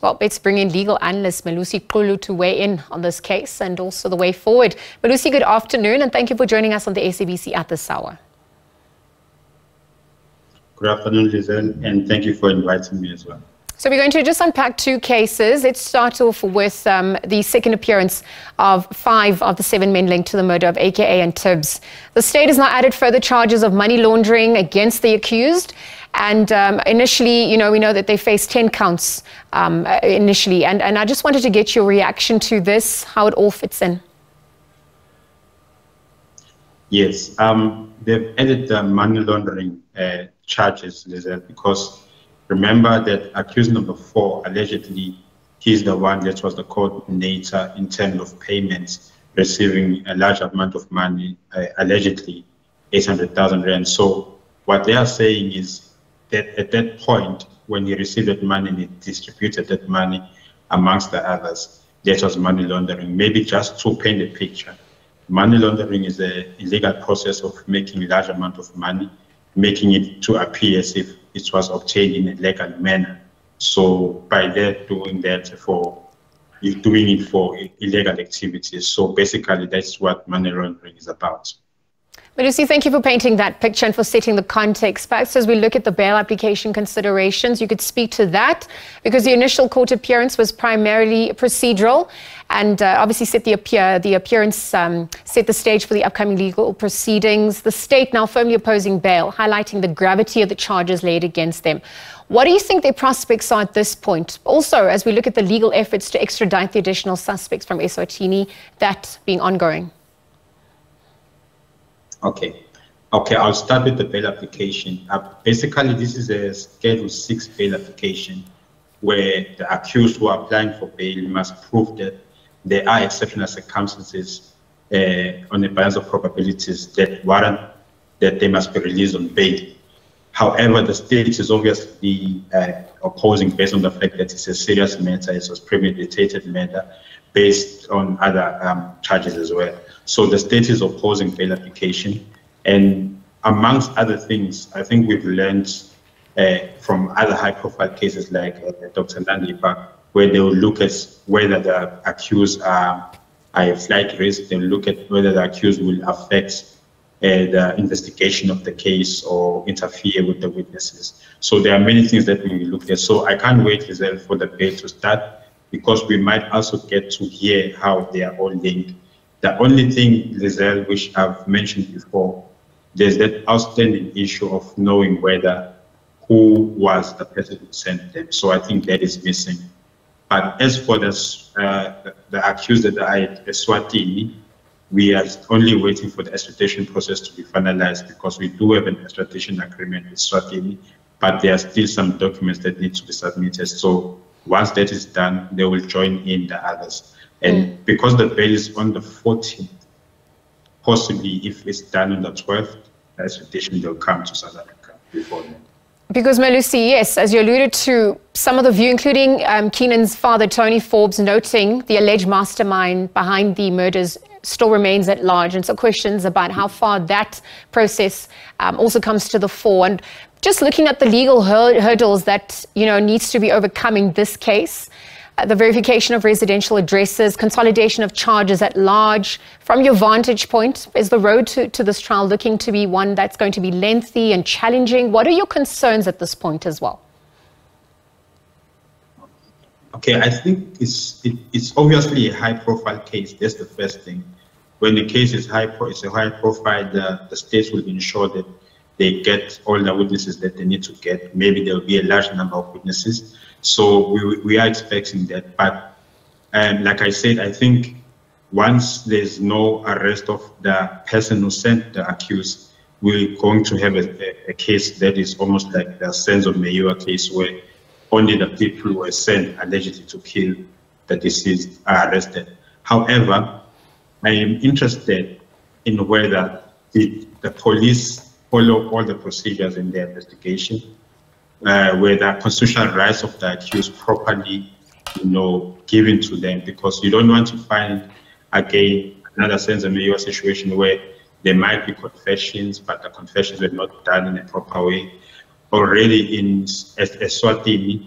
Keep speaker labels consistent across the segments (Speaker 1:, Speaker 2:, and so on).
Speaker 1: Well, let's bring in legal analyst Melusi Xulu to weigh in on this case and also the way forward. Melusi, good afternoon and thank you for joining us on the SABC at this hour.
Speaker 2: Good afternoon, Lizelle, and thank you for inviting me as well.
Speaker 1: So we're going to just unpack two cases. Let's start off with um, the second appearance of five of the seven men linked to the murder of AKA and Tibz. The state has now added further charges of money laundering against the accused. And um, initially, you know, we know that they faced 10 counts um, initially. And, and I just wanted to get your reaction to this, how it all fits in.
Speaker 2: Yes, um, they've added the money laundering uh, charges, Lizelle, because Remember that accused number four, allegedly, he's the one that was the coordinator in terms of payments, receiving a large amount of money, uh, allegedly 800,000 rand. So what they are saying is that at that point, when he received that money and he distributed that money amongst the others, that was money laundering. Maybe just to paint a picture, money laundering is a illegal process of making a large amount of money, making it to appear as if it was obtained in a legal manner. So by that doing that for doing it for illegal activities. So basically that's what money laundering is about.
Speaker 1: Melusi, thank you for painting that picture and for setting the context. Perhaps as we look at the bail application considerations, you could speak to that because the initial court appearance was primarily procedural and uh, obviously set the, appear, the appearance um, set the stage for the upcoming legal proceedings. The state now firmly opposing bail, highlighting the gravity of the charges laid against them. What do you think their prospects are at this point? Also, as we look at the legal efforts to extradite the additional suspects from Eswatini, that being ongoing.
Speaker 2: Okay. Okay, I'll start with the bail application. Uh, basically, this is a Schedule 6 bail application where the accused who are applying for bail must prove that there are exceptional circumstances uh, on the balance of probabilities that warrant that they must be released on bail. However, the state is obviously uh, opposing based on the fact that it's a serious matter, it's a premeditated matter based on other um, charges as well. So the state is opposing bail application. And amongst other things, I think we've learned uh, from other high profile cases like uh, Dr. Nandipha, where they will look at whether the accused are, are a flight risk, they'll look at whether the accused will affect uh, the investigation of the case or interfere with the witnesses. So there are many things that we look at. So I can't wait, Lizelle, for the bail to start because we might also get to hear how they are all linked the only thing, Lizelle, which I've mentioned before, there's that outstanding issue of knowing whether who was the person who sent them. So I think that is missing. But as for the, uh, the accused that Eswatini, we are only waiting for the extradition process to be finalized because we do have an extradition agreement with Swatini, but there are still some documents that need to be submitted. So once that is done, they will join in the others. And mm. because the bail is on the 14th, possibly if it's done on the 12th, the expectation they'll come to South Africa before then.
Speaker 1: Because Melusi, yes, as you alluded to, some of the view, including um, Kiernan's father, Tony Forbes, noting the alleged mastermind behind the murders still remains at large. And so questions about how far that process um, also comes to the fore. And just looking at the legal hurdles that, you know, needs to be overcome in this case, the verification of residential addresses, consolidation of charges at large. From your vantage point, is the road to, to this trial looking to be one that's going to be lengthy and challenging? What are your concerns at this point as well?
Speaker 2: Okay, I think it's it, it's obviously a high-profile case. That's the first thing. When the case is high, it's a high profile. The, the states will ensure that they get all the witnesses that they need to get. Maybe there will be a large number of witnesses. So we, we are expecting that. But um, like I said, I think once there's no arrest of the person who sent the accused, we're going to have a, a, case that is almost like the Senzo Meyiwa case where only the people who were sent allegedly to kill the deceased are arrested. However, I am interested in whether the, the police follow all the procedures in their investigation uh, where the constitutional rights of the accused properly, you know, given to them because you don't want to find again another Senzo Meyiwa situation where there might be confessions, but the confessions were not done in a proper way. Already in Eswatini,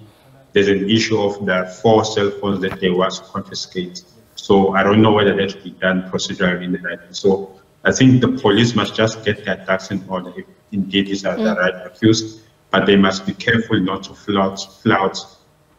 Speaker 2: there's an issue of the four cell phones that they was confiscated. So I don't know whether that should be done procedurally in the right. So I think the police must just get their ducks in order if indeed these are mm. the right accused, but they must be careful not to flout, flout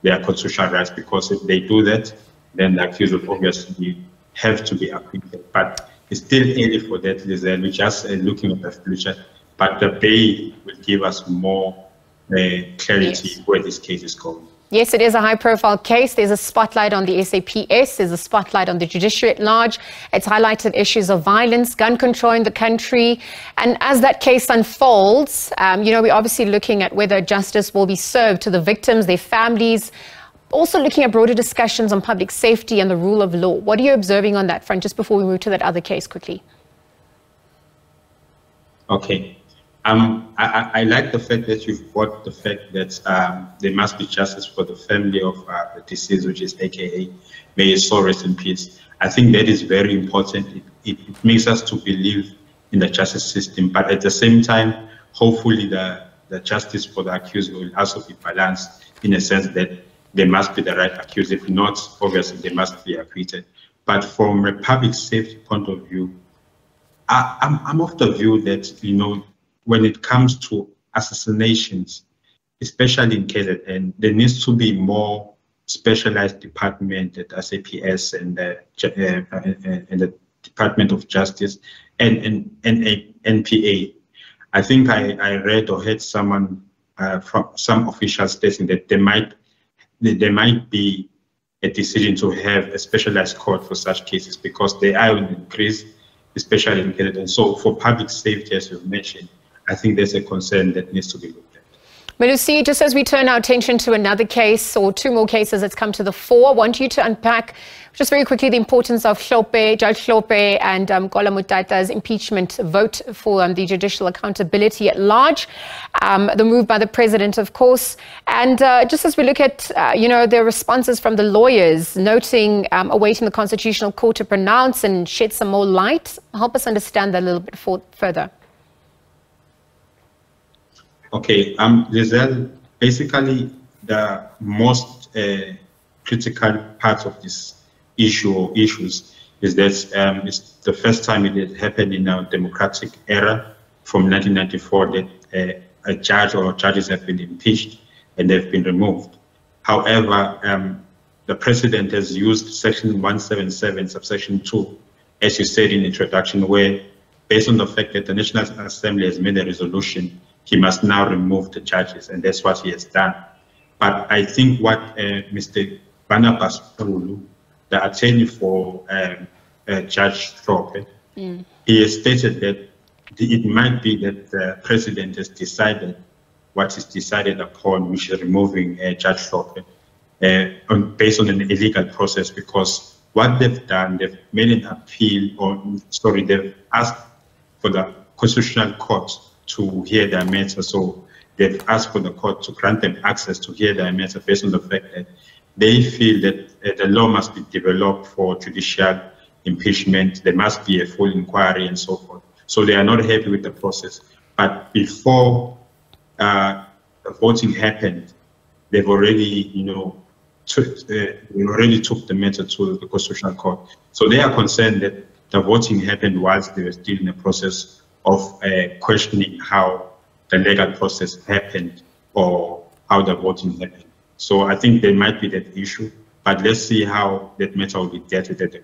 Speaker 2: their constitutional rights because if they do that, then the accused will obviously have to be acquitted. But it's still early for that, Lizelle. We're just uh, looking at the future, but the bail will give us more uh, clarity yes. where this case is going.
Speaker 1: Yes, it is a high profile case. There's a spotlight on the SAPS. There's a spotlight on the judiciary at large. It's highlighted issues of violence, gun control in the country. And as that case unfolds, um, you know, we're obviously looking at whether justice will be served to the victims, their families, also looking at broader discussions on public safety and the rule of law. What are you observing on that front, just before we move to that other case quickly?
Speaker 2: Okay. Um, I, I, like the fact that you've brought the fact that um, there must be justice for the family of uh, the deceased, which is AKA, may his soul rest in peace. I think that is very important. It, it, it, makes us to believe in the justice system, but at the same time, hopefully the, the justice for the accused will also be balanced in a sense that there must be the right accused. If not, obviously they must be acquitted. But from a public safety point of view, I, I'm of the view that, you know, when it comes to assassinations, especially in KZN, there needs to be more specialized department at SAPS and the, uh, uh, and the Department of Justice and, and, and NPA. I think I, I read or heard someone uh, from some officials stating that there might there might be a decision to have a specialized court for such cases because they are on increase, especially in Canada. And so for public safety, as you mentioned, I think there's a concern that needs to be looked at.
Speaker 1: Melusi, just as we turn our attention to another case or two more cases that's come to the fore, I want you to unpack just very quickly the importance of Hlophe, Judge Hlophe and um, Nkola Motata's impeachment vote for um, the judicial accountability at large, um, the move by the president, of course. And uh, just as we look at, uh, you know, the responses from the lawyers, noting, um, awaiting the Constitutional Court to pronounce and shed some more light, help us understand that a little bit for, further.
Speaker 2: Okay, um, Lizelle, basically the most uh, critical part of this issue or issues is that um, it's the first time it happened in our democratic era from 1994 that uh, a judge or judges have been impeached and they've been removed. However, um, the president has used section 177 subsection 2, as you said in introduction, where based on the fact that the National Assembly has made a resolution he must now remove the judges, and that's what he has done. But I think what uh, Mr. Barnabas Xulu, the attorney for um, uh, Judge Hlophe, mm. he has stated that it might be that the president has decided what is decided upon, which is removing uh, Judge Hlophe, uh, on, based on an illegal process, because what they've done, they've made an appeal, or sorry, they've asked for the Constitutional Court to hear their matter. So they've asked for the court to grant them access to hear their matter based on the fact that they feel that uh, the law must be developed for judicial impeachment. There must be a full inquiry and so forth. So they are not happy with the process. But before uh, the voting happened, they've already, you know, took, uh, already took the matter to the Constitutional Court. So they are concerned that the voting happened whilst they were still in the process of uh, questioning how the legal process happened or how the voting happened. So I think there might be that issue, but let's see how that matter will be dealt with at the